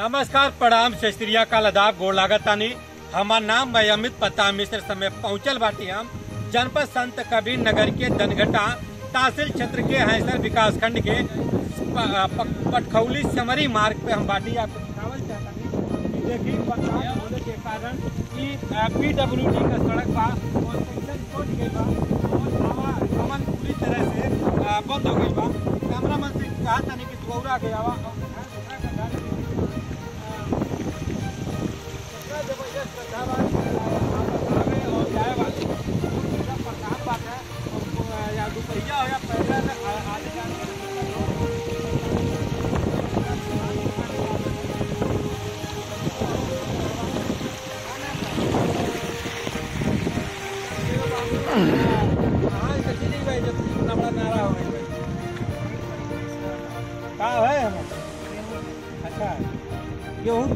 नमस्कार, प्रणाम शस्त्रिया का लदाब गोड़ लागत तानी। हमार नाम है अमित पता मिश्र समय पहुंचल बाटी हम। जनपद संत कबीर नगर के दनघटा तहसील क्षेत्र के हैसर विकास खंड के पटखौली समरी मार्ग पे हम बाटी। आपको चाहतानी कि बरसात होने के कारण सड़क बा पूरी तरह से बंद हो गई बा। कैमरामैन से कहा तानी कि दौड़ा गया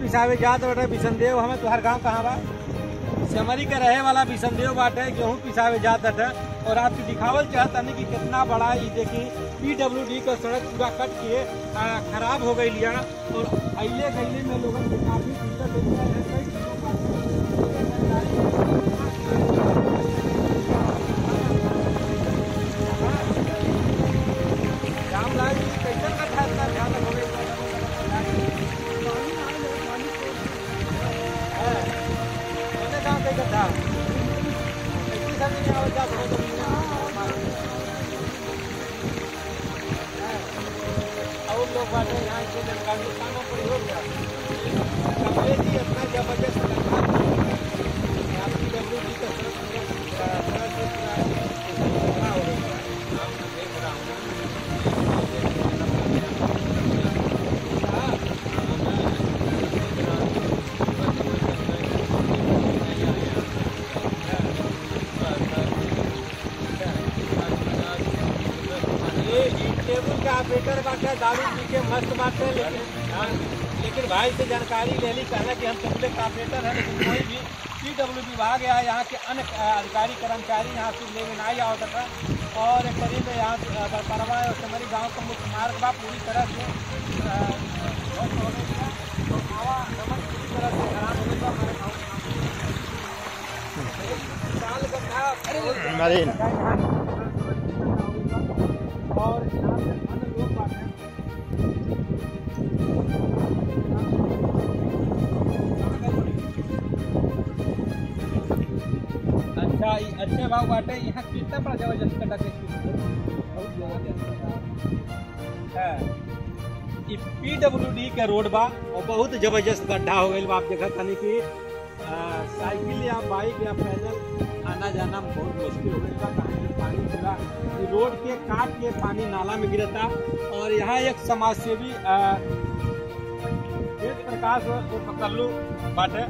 पिसावे जात बाटे, बिसनदेव, हमें तुहार गाँव कहाँ बा? सेमरी के रहे वाला बिसनदेव बाटे, गेहूँ पिसावे जात बाटे। और आपकी दिखावल चाहता नहीं कि कितना बड़ा ये देखी पीडब्ल्यूडी का सड़क पूरा कट किए खराब हो गई लिया। और अले गले में लोगों को काफ़ी लोग है यहाँ से जानकारी खाना प्रयोग अपना ज़बरदस्त ऑपरेटर बाटे दारू पी के मस्त बाटे लेकिन हाँ, लेकिन भाई से जानकारी ले ली कहना कि हम टेबल का ऑपरेटर है लेकिन कोई भी पीडब्ल्यू विभाग या यहाँ के अन्य अधिकारी कर्मचारी यहाँ से लेने नहीं आवत था और करीब यहाँ बरपरवा और हमारी गाँव का मुख्य मार्ग बा पूरी तरह से। तो पूरी तरह में। अच्छा भाव बाटे। यहाँ कितना कटा के बहुत है। ई पीडब्ल्यूडी के रोड बा और बहुत ज़बरदस्त गड्ढा हो बा। आप देखा तनी कि साइकिल या बाइक या पैदल आना जाना बहुत मुश्किल हो काहे पानी पूरा रोड के काट के पानी नाला में गिरता। और यहाँ एक समाज सेवी वेद प्रकाश और पकल्लू बाटे।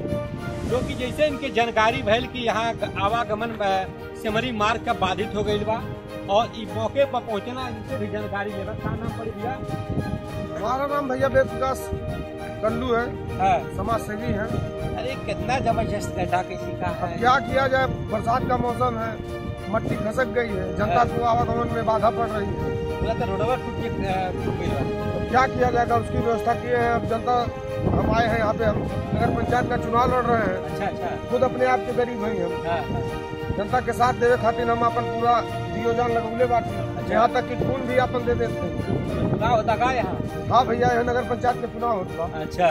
जो कि जैसे इनके जानकारी भैल कि यहाँ आवागमन सिमरी मार्ग का बाधित हो गई बा और ई मौके पर पहुँचना इनसे भी जानकारी लेना का नाम पड़ गया हमारा नाम भैया वेद प्रकाश कल्लू है हाँ। समाज सेवी है। अरे कितना ज़बरदस्त गड्ढा किसी का है। क्या किया जाए बरसात का मौसम है मट्टी खसक गई है जनता को आवागमन में बाधा पड़ रही है। के गई क्या किया जाएगा उसकी व्यवस्था किए हैं अब जनता हम आए हैं यहाँ पे हम नगर पंचायत का चुनाव लड़ रहे हैं। अच्छा अच्छा। खुद अपने आप के गरीब हैं हम। हाँ हाँ। जनता के साथ देवे खातिर हम अपन पूरा दियोजान लगौले बाटी यहाँ तक कि खून भी अपन दे देते हैं। चुनाव होता का यहाँ? हाँ भैया यह नगर पंचायत के चुनाव होता। अच्छा।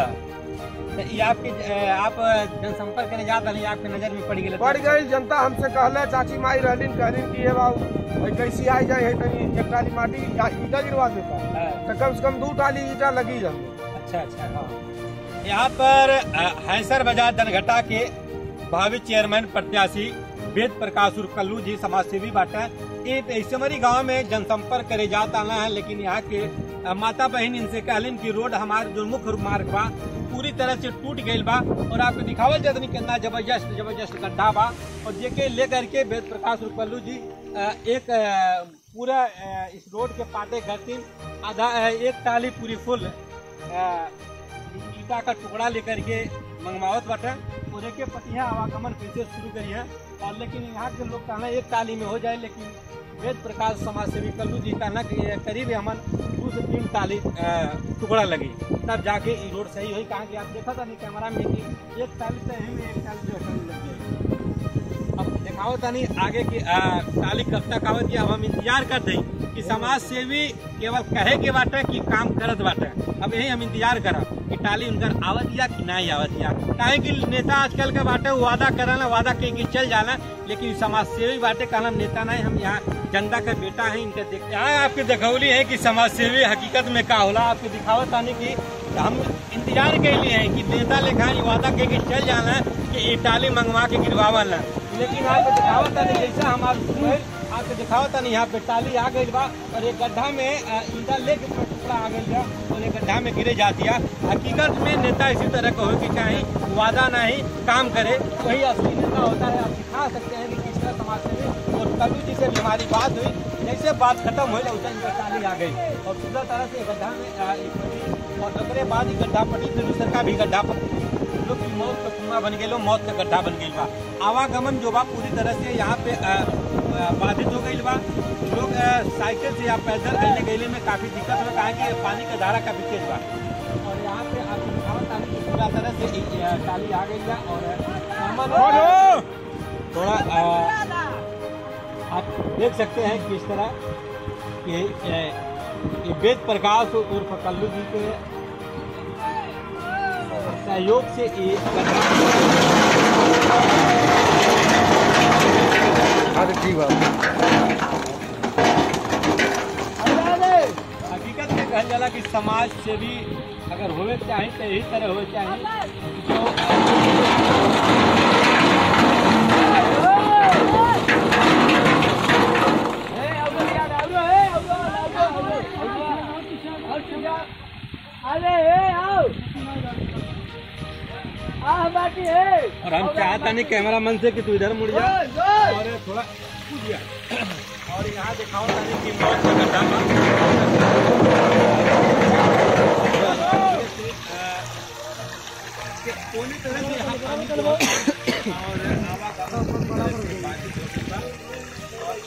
तो ये आपके आप जनसंपर्क करने जाता नहीं आपके नज़र में पड़ गई? पड़ गई जनता हमसे कहले चाची माई रहलिन कहलिन कि ये बाबू। भाई कैसी आई जाए है तनी एक टाली माटी ईटा गिरवा देता। हाँ, तो कम से कम दो टाली ईटा लगी जाए। अच्छा अच्छा हाँ। यहाँ पर हैंसर बाज़ार दनघटा के भावी चेयरमैन प्रत्याशी वेद प्रकाश उर्फ़ कल्लू जी समाज सेवी बाटा। ये ऐसमरी गाँव में जनसंपर्क करे जाता आना है, लेकिन यहाँ के माता बहन इनसे कहलिन कि रोड हमारे जो मुख्य मार्ग बा, पूरी तरह से टूट गई बा, और आपको दिखावल जतनी कितना ज़बरदस्त ज़बरदस्त गड्ढा बा। और जेके लेकर के वेद प्रकाश उर्फ़ कल्लू जी एक पूरा इस रोड के पाटे करती आधा एक टाली पूरी फुल ईटा का टुकड़ा लेकर के मंगवावत बाटे। और के पटिया आवागमन कैसे शुरू करी है। और लेकिन यहाँ के लोग कहना एक ताली में हो जाए, लेकिन वेद प्रकाश समाज सेवी कल्लू जी कहना करीब हमन दू से तीन ताली टुकड़ा लगी। तब जाके रोड सही हुई, कहा कि आप देखा था नहीं कैमरा में कि एक ताली तो है में एक टाली जो अब दिखाओ आगे की टाली कब तक आवत अब हम इंतज़ार कर दें कि समाज सेवी केवल कहे के बाटे कि काम करत बाटे। अब यही हम इंतज़ार करब। कि टाली उनकर आवत या कि नहीं आवत या। काहे कि नेता आजकल के बाटे वादा करला वादा के कि चल जाला लेकिन समाज सेवी बाटे कहला नेता नहीं हम यहाँ जनता का बेटा है, इनके देख यहाँ आपके दिखौली है कि समाज सेवी हकीकत में का होला, आपके दिखावत आने की, हम इंतज़ार के लिए है कि नेता लेखा वादा के कि चल जाना कि ये टाली मंगवा के गिरवावल लेकिन आपको दिखावत नहीं जैसा हम आपको दिखावत नहीं यहाँ पे टाली आ गई बा, और एक गड्ढा में ईंटा लेके पूरा टुकड़ा आ गई बा और एक गड्ढा में गिरे जाती है हकीकत में नेता इसी तरह का हो कि चाहे वादा नहीं काम करे, वही असली नेता होता है। आप दिखा सकते हैं कि किस समाज सेवी और कभी जी से भी बात हुई, जैसे बात खत्म हुई उसे इनका आ गई। और पूरा तरह से गड्ढा में और दूसरे बाद ही गड्ढा पटी दूसर का भी गड्ढा पटी लोग मौत का कुआँ बन गए मौत का गड्ढा बन बा आवागमन जो बा पूरी तरह से यहाँ पे बाधित हो गई बा लोग साइकिल से या पैदल आने गले में काफ़ी दिक्कत हो कहा कि पानी का धारा काफ़ी तेज बा और यहाँ पे आप पूरा तरह से टाली आ गई बा और थोड़ा आप देख सकते हैं किस तरह कि ये वेद प्रकाश उर्फ़ कल्लू जी के सहयोग से ये हाँ तो ठीक हकीकत में कहल जाला कि समाज सेवी अगर होवे के चाही तो यही तरह होवे चाही अरे आओ आ है और हम चाहता नहीं कैमरा मन से कि तू इधर मुड़ जा। थोड़ा कूद जा और यहाँ दिखाओ तानी कि मौत का गड्ढा। पूरी तरह से यहाँ पानी पूरी चुका और और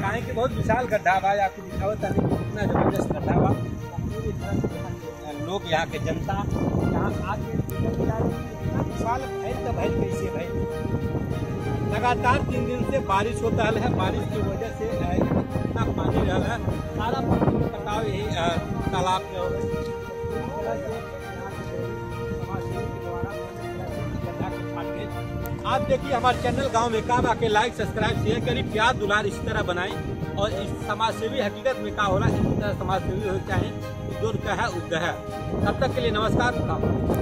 काहे कि बहुत विशाल गड्ढा बा आपको दिखावत कि कितना ज़बरदस्त गड्ढा बा पूरी तरह से लोग यहाँ के जनता, यहाँ आके विशाल भैल तो भैल कैसे भैल? लगातार तीन दिन से बारिश होता है, बारिश की वजह से इतना पानी रहा है, सारा पानी कटाव यही तालाब में हो आप देखिए हमारे चैनल गाँव में काम आके लाइक सब्सक्राइब शेयर करी प्यार दुलार इसी तरह बनाएँ और इस समाज सेवी हकीकत में का हो रहा है, इसी तरह समाज सेवी हो चाहे। जो कहे वो कहे तब तक के लिए नमस्कार।